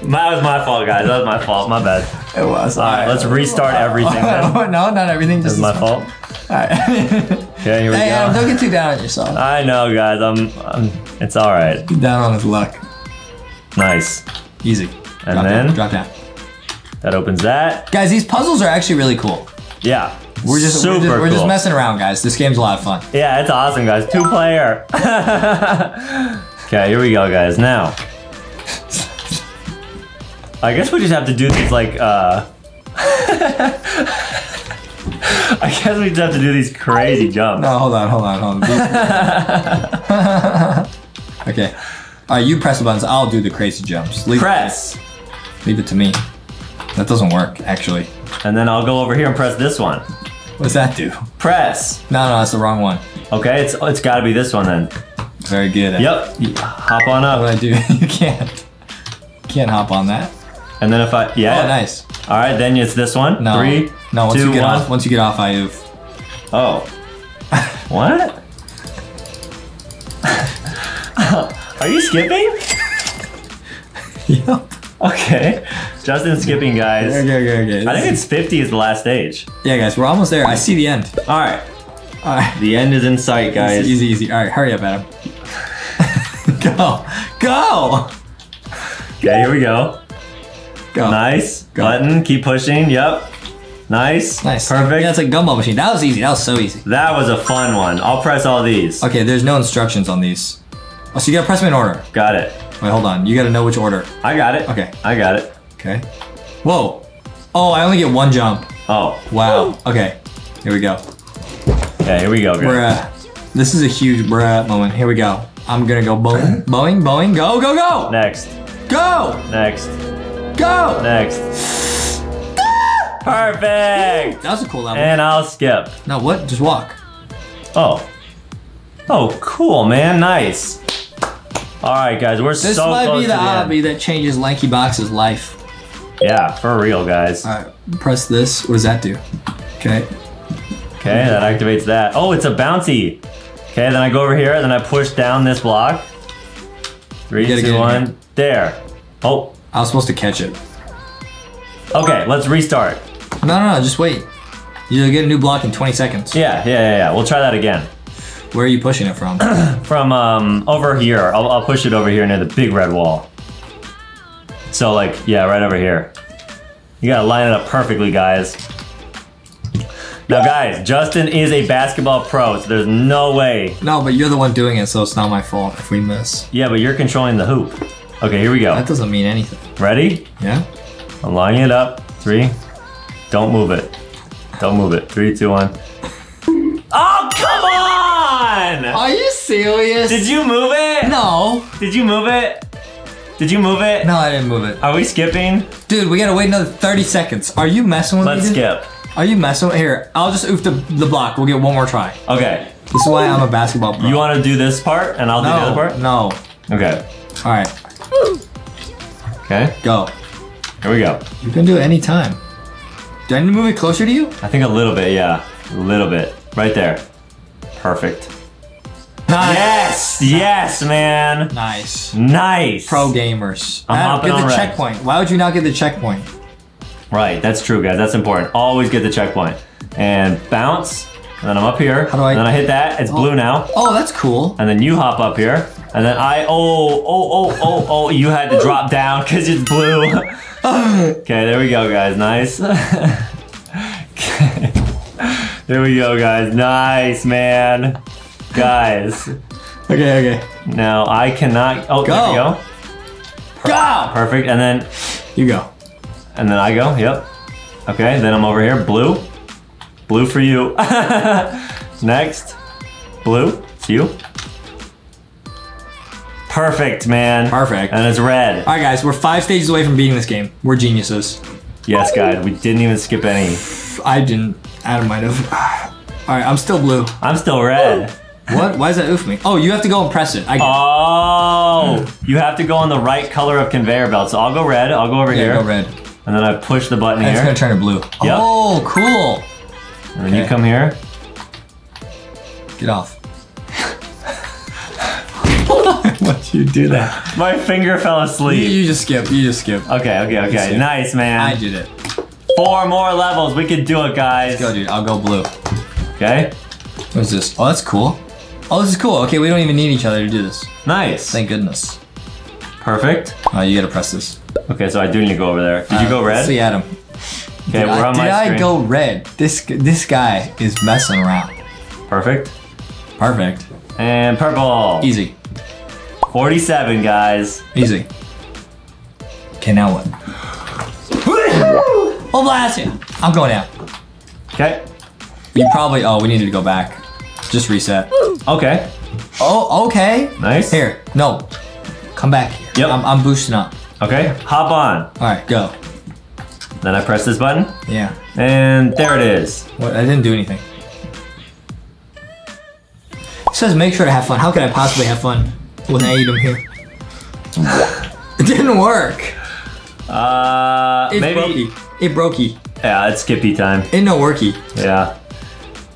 That was my fault, guys. That was my fault. My bad. It was. All right, let's restart everything. Then. no, not everything. This is my fault. Alright. Okay, here we hey, Adam, go. Um, don't get too down on yourself. I know, guys. I'm, I'm. It's all right. Get down on his luck. Nice. Easy. And drop then? down, drop down. That opens that. Guys, these puzzles are actually really cool. Yeah. We're just super we're just, we're just messing around, guys. This game's a lot of fun. Yeah, it's awesome, guys. Two player. okay, here we go, guys. Now, I guess we just have to do these like. uh I guess we just have to do these crazy jumps. No, hold on, hold on, hold on. okay. All right, you press the buttons. I'll do the crazy jumps. Leave, Press, leave it to me. That doesn't work, actually. and then I'll go over here and press this one. What does that do? Press. No, no, that's the wrong one. Okay, it's it's got to be this one then. Very good. Yep. Hop on What do up. I do? you can't. You can't hop on that. And then if I yeah. Oh, nice. All right, then it's this one. No. Three. No, once two, you get one. off, once you get off, I have. Oh. what? Are you skipping? Yep. Okay. Justin's skipping, guys. Okay, okay, okay. I think it's 50 is the last stage. yeah, guys, we're almost there. I see the end. All right. All right. The end is in sight, guys. Easy, easy, easy. All right, hurry up, Adam. go, go, Okay, here we go. go. Nice. Go. Button. Keep pushing. Yep. Nice. Nice. Perfect. Yeah, it's like gumball machine. That was easy. That was so easy. That was a fun one. I'll press all these. Okay, there's no instructions on these. Oh, so you gotta press them in order. Got it. Wait, hold on. You gotta know which order. I got it. Okay. I got it. Okay. Whoa. Oh, I only get one jump. Oh. Wow. Okay. Here we go. Yeah, here we go. guys. Bruh. This is a huge bruh moment. Here we go. I'm gonna go boing, boing, boing. Go, go, go. Next. Go, Next. go. Next. Perfect. That was a cool level. And I'll skip. Now what? Just walk. Oh. Oh, cool, man. Nice. All right, guys, we're This so might close be the the obby that changes LankyBox's life. Yeah, for real, guys. All right, press this. What does that do? Okay. Okay, that activates that. Oh, it's a bouncy. Okay, then I go over here, then I push down this block. Three, get one. There. Oh, I was supposed to catch it. okay, let's restart. No, no, no. Just wait. You'll get a new block in 20 seconds. Yeah, yeah, yeah, yeah. We'll try that again. Where are you pushing it from? From um over here. I'll, I'll push it over here near the big red wall. So like, yeah, right over here. You gotta line it up perfectly, guys. Now, guys, Justin is a basketball pro, so there's no way. no, but you're the one doing it, so it's not my fault if we miss. Yeah, but you're controlling the hoop. Okay, here we go. That doesn't mean anything. Ready? Yeah? I'm lining it up. Three. Don't move it. Don't move it. Three, two, one. Oh, on! Are you serious? Did you move it? No. Did you move it? Did you move it? No, I didn't move it. Are we skipping? Dude, we gotta wait another 30 seconds. Are you messing with me? Let's me? dude? skip. Are you messing with Here, I'll just oof the, the block. We'll get one more try. Okay. This is why I'm a basketball pro. You want to do this part and I'll do the other part? no. Okay. Alright, Okay. go. Here we go. You can do it anytime. Do I need to move it closer to you? I think a little bit, yeah. A little bit. Right there. Perfect. Yes! Yes, man! Nice. Nice! Pro gamers. I'm Adam, hopping get the on red. checkpoint. Why would you not get the checkpoint? Right, that's true, guys. That's important. Always get the checkpoint. And bounce. And then I'm up here. How do I- And then I hit that. It's blue oh. now. Oh, that's cool. And then you hop up here. And then I, oh, oh, oh, oh, oh, you had to drop down because it's blue. okay, there we go, guys. Nice. okay. There we go, guys. Nice, man. Guys. Okay, okay. Now I cannot. Oh, there we Go. go. Go! Perfect. And then, You go. and then I go. Yep. Okay. Then I'm over here. Blue. Blue for you. Next. Blue. It's you. Perfect, man. Perfect. And it's red. Alright, guys, we're five stages away from beating this game. We're geniuses. Yes, guys. We didn't even skip any. I didn't. Adam might have. Alright, I'm still blue. I'm still red. What? Why does that oof me? Oh, you have to go and press it. I. Oh, you have to go on the right color of conveyor belt. So I'll go red. I'll go over Yeah, here, go red. and then I push the button And it's here, gonna turn to blue. Oh, cool. and then you come here. Get off. Why'd you do that? My finger fell asleep. you just skip. You just skip. Okay, okay, okay. Nice, man. I did it. Four more levels. We could do it, guys. Go, dude. I'll go blue. Okay. What is this? Oh, that's cool. Oh, this is cool. Okay, we don't even need each other to do this. Nice. Thank goodness. Perfect. Oh, you gotta press this. Okay, so I do need to go over there. Did you go Uh, red? See Adam. Okay, did we're I, on did my I go red? This this guy is messing around. Perfect. Perfect. And purple. Easy. 47, guys. Easy. Okay, now what? oh, blast you! I'm going out. Okay. You probably. Oh, we needed to go back. Just reset. Okay. Oh, okay. Nice. Here, no. Come back here. Yep. I'm, I'm boosting up. Okay. Hop on. All right, go. Then I press this button, Yeah. and there it is. What? I didn't do anything. It says make sure to have fun. How could I possibly have fun with Aiden here? it didn't work. Uh, It's maybe. brokey. It brokey. Yeah, it's skippy time. It no worky. Yeah.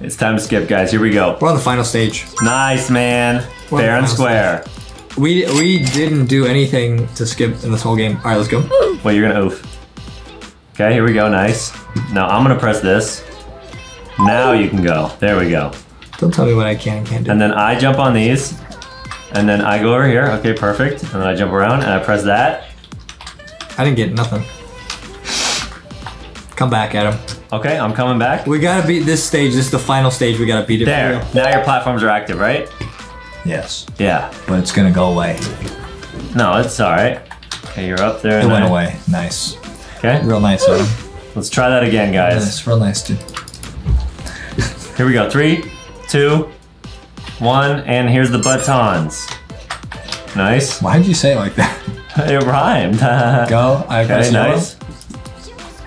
It's time to skip, guys. Here we go. We're on the final stage. Nice, man. We're Fair and square. We we didn't do anything to skip in this whole game. All right, let's go. Wait, you're gonna oof. Okay, here we go. Nice. Now I'm gonna press this. Now you can go. There we go. Don't tell me what I can and can't do. And then I jump on these. And then I go over here. Okay, perfect. And then I jump around and I press that. I didn't get nothing. Come back, Adam. Okay, I'm coming back. We gotta beat this stage. This is the final stage. We gotta beat it. There. real. Now your platforms are active, right? Yes, Yeah. but it's gonna go away. No, it's alright. Okay, you're up there. It went there. away. Nice. Okay, Real nice, Adam. let's try that again, guys. Nice. Real nice, dude. Here we go. Three, two, one, and here's the batons. Nice. Why did you say it like that? It rhymed. Go. I press Okay, yellow. nice.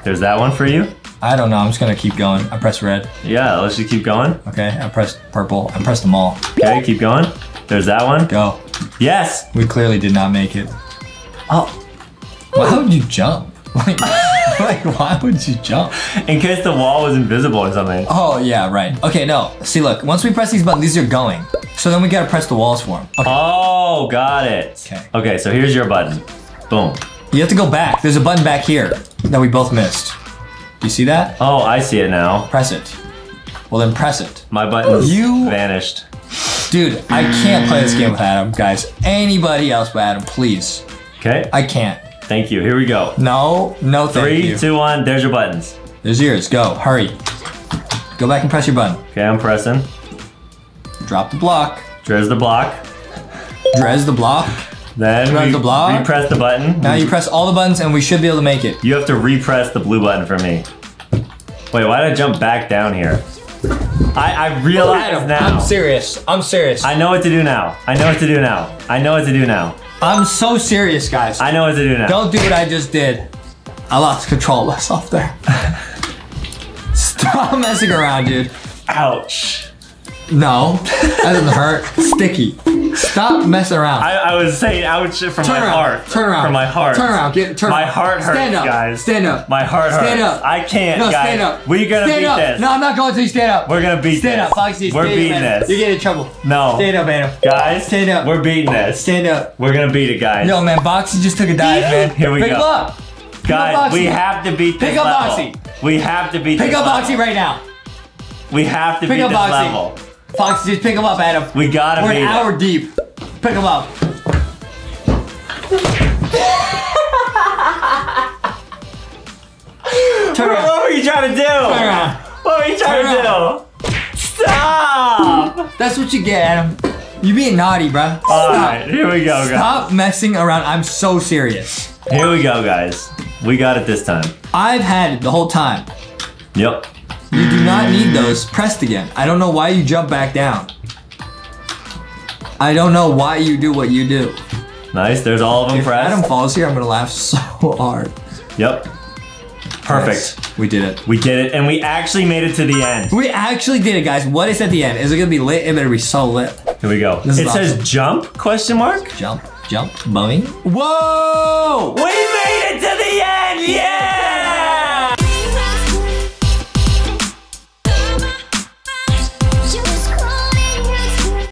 There's that one for you. I don't know. I'm just gonna keep going. I press red. Yeah, let's just keep going. Okay. I press purple. I pressed them all. Okay, keep going. There's that one. Go. Yes. We clearly did not make it. Oh, Why would you jump? Like, like why would you jump? in case the wall was invisible or something. Oh yeah, right. Okay, no. See, look. Once we press these buttons, these are going. So then we gotta press the walls for them. Okay. Oh, got it. Okay. Okay, so here's your button. Boom. You have to go back. There's a button back here that we both missed. Do you see that? Oh, I see it now. Press it. Well, then press it. My button You- vanished. Dude, I can't play this game with Adam, guys. Anybody else but Adam, please. Okay. I can't. Thank you. Here we go. No, no, thank Three, you. two, one. There's your buttons. There's yours. Go. Hurry. Go back and press your button. Okay, I'm pressing. Drop the block. There's the block. Drez the block. Then Press we the block. repress the button. Now you press all the buttons and we should be able to make it. You have to repress the blue button for me. Wait, why did I jump back down here? I, I realize now. I'm serious. I'm serious. I know what to do now. I know what to do now. I know what to do now. I'm so serious, guys. I know what to do now. Don't do what I just did. I lost control of myself there. Stop messing around, dude. Ouch. No, that doesn't hurt. Sticky. Stop messing around. I, I was saying ouch from turn my around. heart. Turn around. From my heart. Turn around. Get turn. My around. heart hurts, Stand up, guys. Stand up. My heart hurts. Stand up. I can't, No, guys. stand up. We're gonna stand beat up. this. No, I'm not going to. Stand up. We're gonna beat stand this. up, Foxy. We're beating up, this. You're getting in trouble. No. Stand up, Adam. Guys, Stand up. We're beating this. Stand up. We're gonna beat it, guys. No, man. Boxy just took a dive, man. Here we Pick go. him up. guys, we have to beat this Pick up. Boxy. We have to beat Pick up. Boxy right now. We have to Pick beat this level. Foxy, just pick him up, Adam. We gotta We're an it. hour deep. Pick him up. Turn around. What were you trying to do? Turn around. What were you trying Turn to do? Stop! That's what you get, Adam. You being naughty, bruh. Stop. Alright, here we go, guys. Stop messing around. I'm so serious. Here we go, guys. We got it this time. I've had it the whole time. Yep. You do not need those pressed again. I don't know why you jump back down. I don't know why you do what you do. Nice. There's all of them If pressed. Adam falls here, I'm gonna laugh so hard. Yep. Perfect. Yes, we did it. We did it, and we actually made it to the end. We actually did it, guys. What is at the end? Is it gonna be lit? It better be so lit. Here we go. This It says awesome. jump? Question mark. Jump, jump, boing. Whoa! We made it to the end! Yeah!